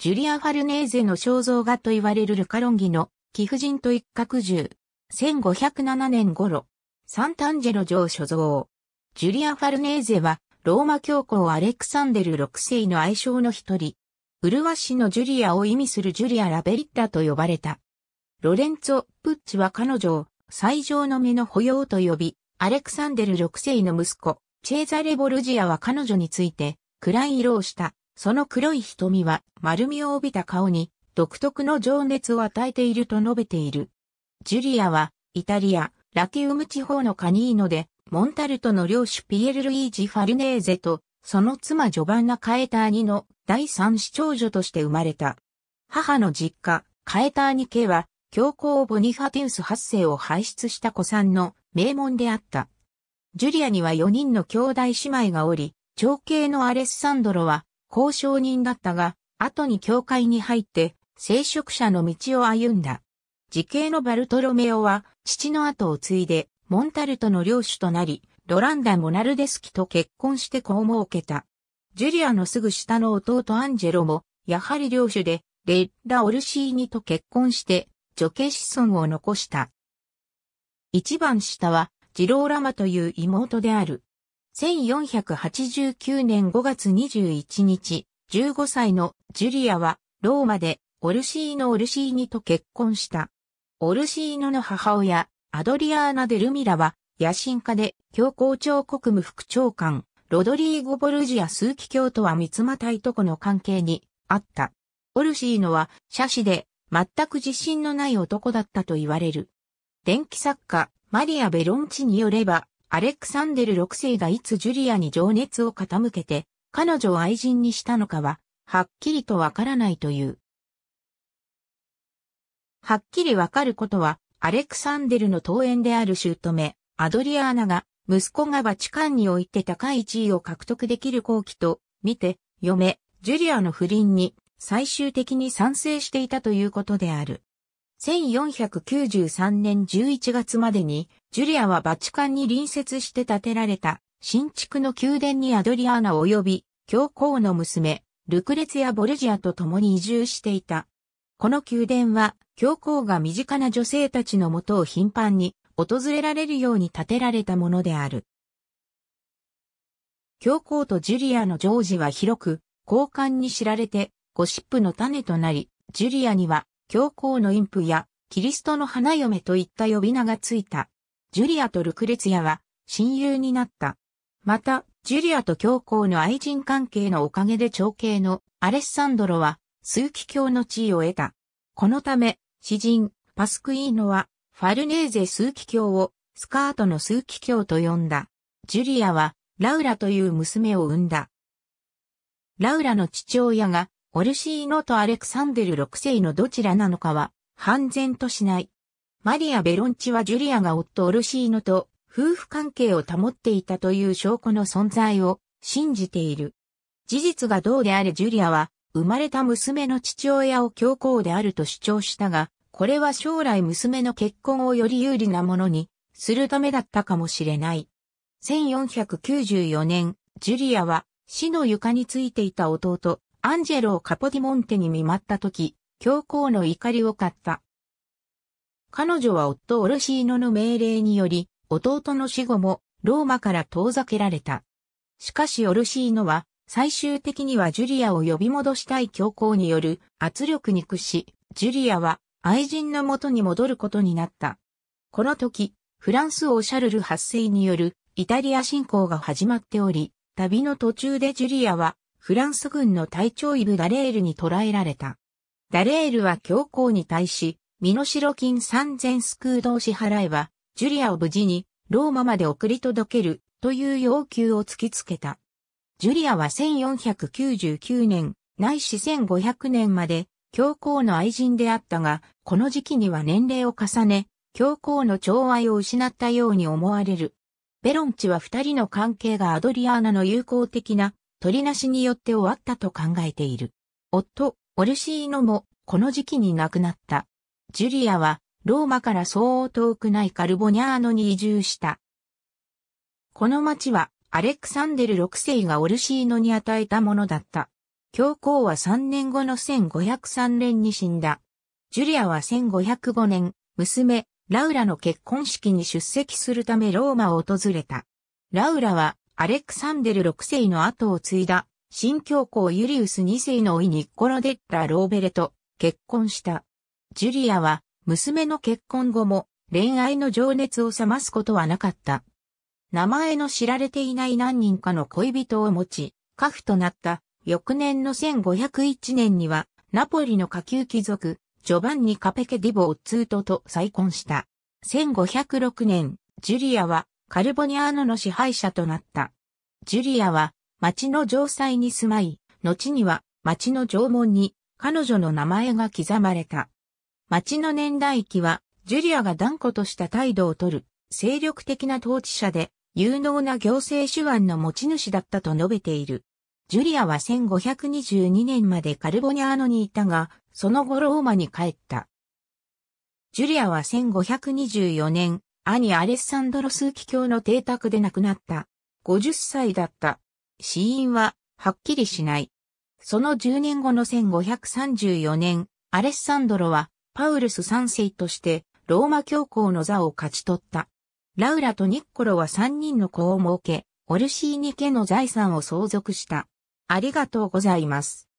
ジュリア・ファルネーゼの肖像画と言われるルカロンギの貴婦人と一角獣。1507年頃、サンタンジェロ城所蔵。ジュリア・ファルネーゼは、ローマ教皇アレクサンデル6世の愛称の一人。ウルワ氏のジュリアを意味するジュリア・ラベリッタと呼ばれた。ロレンツォ・プッチは彼女を最上の目の保養と呼び、アレクサンデル6世の息子、チェーザレ・ボルジアは彼女について、暗い色をした。その黒い瞳は丸みを帯びた顔に独特の情熱を与えていると述べている。ジュリアはイタリア、ラティウム地方のカニーノでモンタルトの領主ピエル・ルイージ・ファルネーゼとその妻ジョバンナ・カエターニの第三子長女として生まれた。母の実家、カエターニ家は教皇ボニファティウス8世を輩出した子さんの名門であった。ジュリアには4人の兄弟姉妹がおり、長兄のアレッサンドロは交渉人だったが、後に教会に入って聖職者の道を歩んだ。自系のバルトロメオは父の後を継いでモンタルトの領主となり、ロランダ・モナルデスキと結婚して子を設けた。ジュリアのすぐ下の弟アンジェロも、やはり領主で、レッラ・オルシーニと結婚して、女系子孫を残した。一番下は、ジローラマという妹である。1489年5月21日、15歳のジュリアは、ローマで、オルシーノ・オルシーニと結婚した。オルシーノの母親、アドリアーナ・デルミラは、野心家で、教皇庁国務副長官、ロドリーゴ・ボルジア枢機卿とは三つまたいとこの関係にあった。オルシーノは、写真で、全く自信のない男だったと言われる。電気作家、マリア・ベロンチによれば、アレクサンデル6世がいつジュリアに情熱を傾けて、彼女を愛人にしたのかは、はっきりとわからないという。はっきりわかることは、アレクサンデルの桃園である姑、アドリアーナが、息子がバチカンにおいて高い地位を獲得できる後期と、見て、嫁、ジュリアの不倫に、最終的に賛成していたということである。1493年11月までに、ジュリアはバチカンに隣接して建てられた新築の宮殿にアドリアーナ及び教皇の娘、ルクレツやボルジアと共に移住していた。この宮殿は教皇が身近な女性たちのもとを頻繁に訪れられるように建てられたものである。教皇とジュリアのジョージは広く、交換に知られて、ゴシップの種となり、ジュリアには、教皇のインプや、キリストの花嫁といった呼び名がついた。ジュリアとルクレツヤは、親友になった。また、ジュリアと教皇の愛人関係のおかげで長兄のアレッサンドロは、枢機卿の地位を得た。このため、詩人、パスクイーノは、ファルネーゼ枢機卿を、スカートの枢機卿と呼んだ。ジュリアは、ラウラという娘を産んだ。ラウラの父親が、オルシーノとアレクサンデル6世のどちらなのかは、判然としない。マリア・ベロンチはジュリアが夫オルシーノと夫婦関係を保っていたという証拠の存在を信じている。事実がどうであれジュリアは生まれた娘の父親を教皇であると主張したが、これは将来娘の結婚をより有利なものにするためだったかもしれない。1494年、ジュリアは死の床についていた弟、アンジェロをカポディモンテに見舞った時、教皇の怒りを買った。彼女は夫オルシーノの命令により、弟の死後もローマから遠ざけられた。しかしオルシーノは最終的にはジュリアを呼び戻したい教皇による圧力に屈し、ジュリアは愛人の元に戻ることになった。この時、フランス王シャルル発生によるイタリア侵攻が始まっており、旅の途中でジュリアはフランス軍の隊長イブ・ダレールに捕らえられた。ダレールは教皇に対し、身代金3000スクードを支払えば、ジュリアを無事にローマまで送り届けるという要求を突きつけた。ジュリアは1499年、ないし1500年まで、教皇の愛人であったが、この時期には年齢を重ね、教皇の寵愛を失ったように思われる。ベロンチは二人の関係がアドリアーナの友好的な取りなしによって終わったと考えている。夫、オルシーノもこの時期に亡くなった。ジュリアはローマからそう遠くないカルボニャーノに移住した。この町はアレクサンデル6世がオルシーノに与えたものだった。教皇は3年後の1503年に死んだ。ジュリアは1505年、娘、ラウラの結婚式に出席するためローマを訪れた。ラウラはアレクサンデル6世の後を継いだ新教皇ユリウス2世の甥ニッコロデッラ・ローベレと結婚した。ジュリアは娘の結婚後も恋愛の情熱を冷ますことはなかった。名前の知られていない何人かの恋人を持ち、家父となった翌年の1501年には、ナポリの下級貴族、ジョバンニ・カペケ・ディボ・オッツートと再婚した。1506年、ジュリアはカルボニアーノの支配者となった。ジュリアは町の城塞に住まい、後には町の城門に彼女の名前が刻まれた。町の年代記は、ジュリアが断固とした態度をとる、精力的な統治者で、有能な行政手腕の持ち主だったと述べている。ジュリアは1522年までカルボニャーノにいたが、その後ローマに帰った。ジュリアは1524年、兄アレッサンドロスキ教の邸宅で亡くなった。50歳だった。死因は、はっきりしない。その10年後の1534年、アレッサンドロは、パウルス3世として、ローマ教皇の座を勝ち取った。ラウラとニッコロは3人の子を設け、オルシーニ家の財産を相続した。ありがとうございます。